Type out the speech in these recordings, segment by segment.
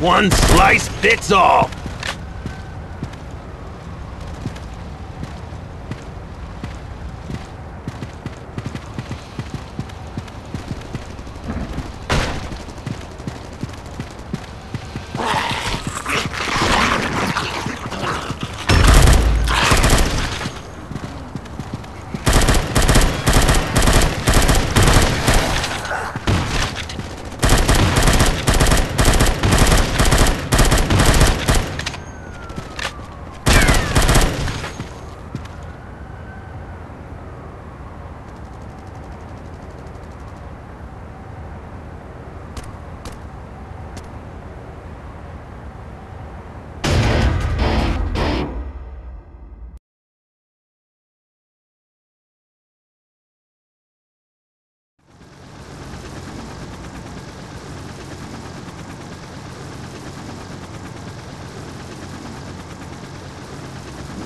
One slice fits all.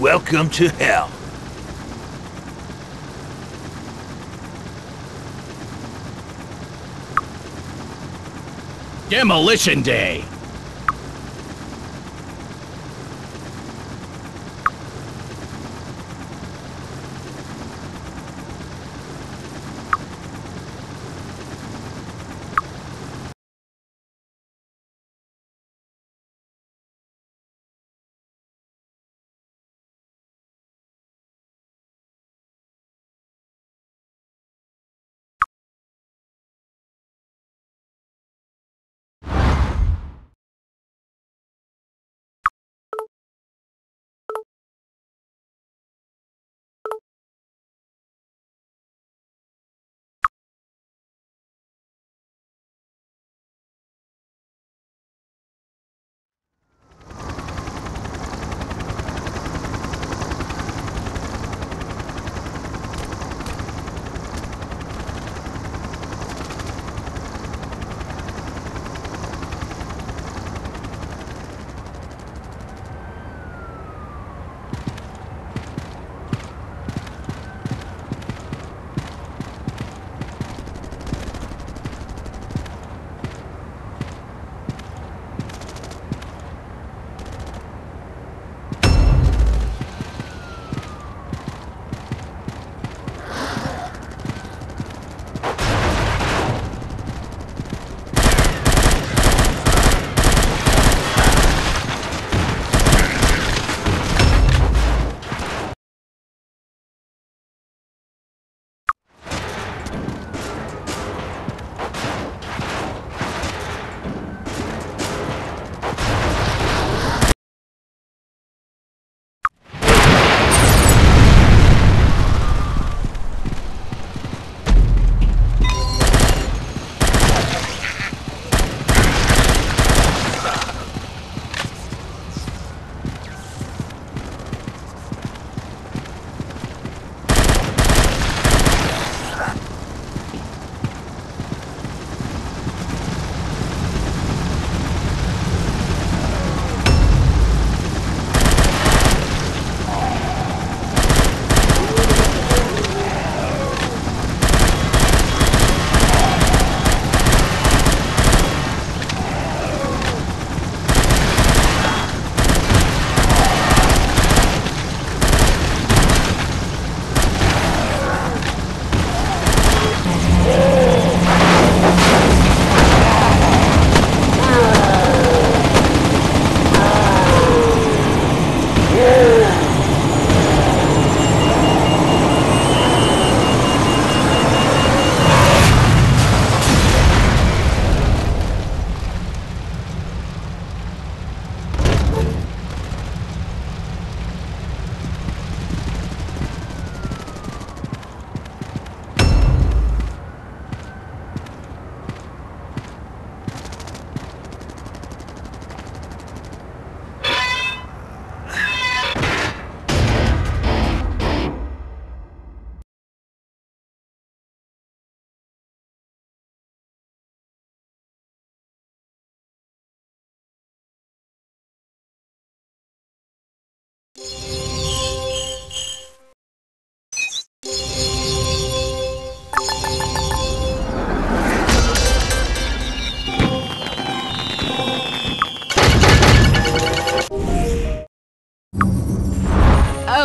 Welcome to hell. Demolition Day!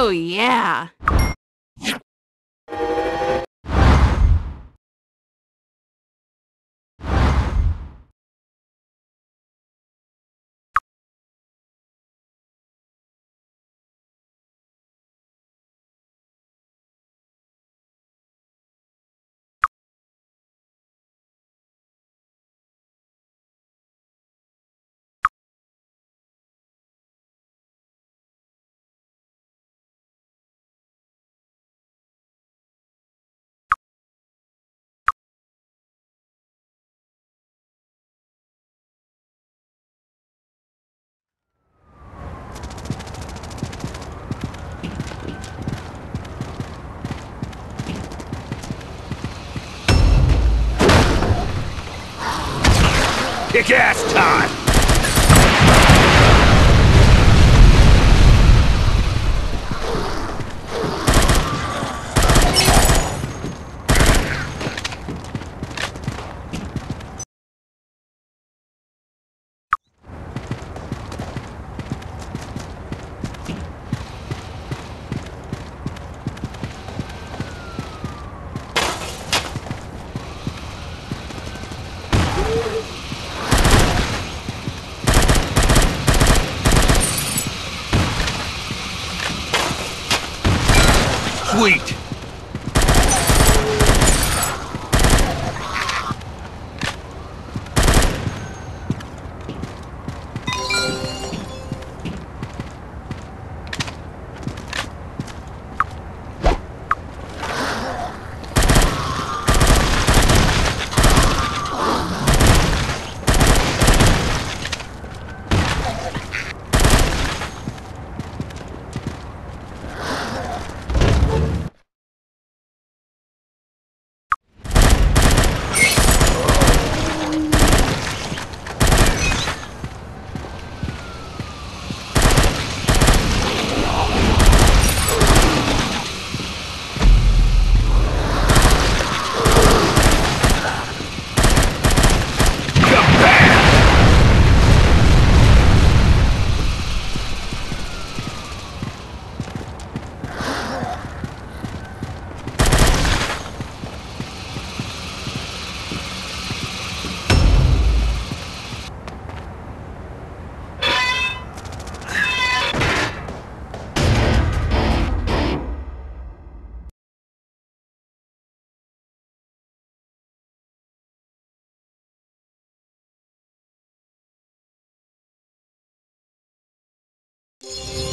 Oh, yeah. Kick ass time! You